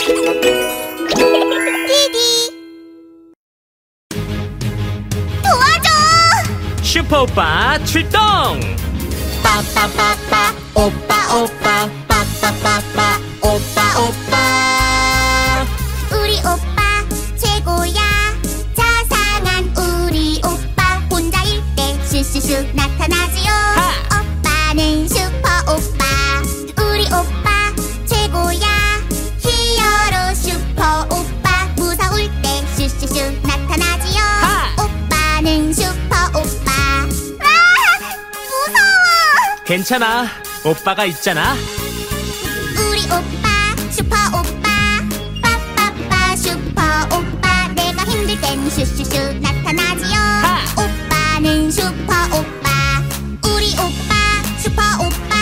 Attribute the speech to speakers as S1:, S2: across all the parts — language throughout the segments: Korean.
S1: 도와줘! 슈퍼 오빠 출동!
S2: 빠빠빠빠 오빠 오빠 빠빠빠빠 오빠 오빠
S3: 우리 오빠 최고야 자상한 우리 오빠 혼자일 때 슈슈슈 나타나지요 오빠는 슈 오빠는 슈퍼 오빠 아
S1: 괜찮아. 오빠가 있잖아.
S3: 우리 오빠 슈퍼 오빠 빠빠빠 슈퍼 오빠 내가 힘들 땐 슈슈슈 나타나지요
S1: 하!
S3: 오빠는 슈퍼 오빠 우리 오빠 슈퍼 오빠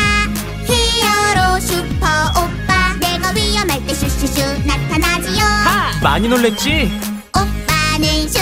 S3: 히어로 슈퍼 오빠 내가 위험할 때 슈슈슈 나타나지요
S1: 하! 많이 놀랬지?
S3: 오빠는 슈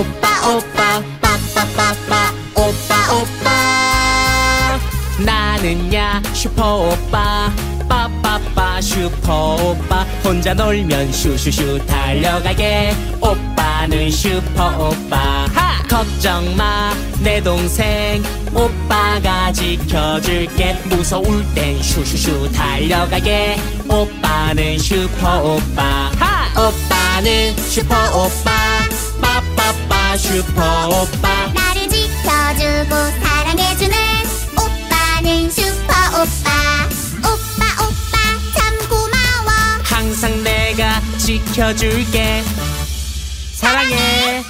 S3: 오빠
S2: 오빠 빠빠빠빠. 오빠 오빠.
S1: 나는야 슈퍼 오빠. 빠빠빠 슈퍼 오빠. 혼자 놀면 슈슈슈 달려갈게. 오빠는 슈퍼 오빠. 하! 걱정 마 내 동생. 오빠가 지켜줄게. 무서울 땐 슈슈슈 달려갈게. 오빠는 슈퍼 오빠. 하! 오빠는 슈퍼 오빠 슈퍼 오빠.
S3: 나를 지켜주고 사랑해주는 오빠는 슈퍼 오빠. 오빠 오빠 참 고마워.
S1: 항상 내가 지켜줄게. 사랑해